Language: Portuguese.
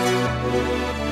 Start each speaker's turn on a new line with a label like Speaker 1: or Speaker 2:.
Speaker 1: Música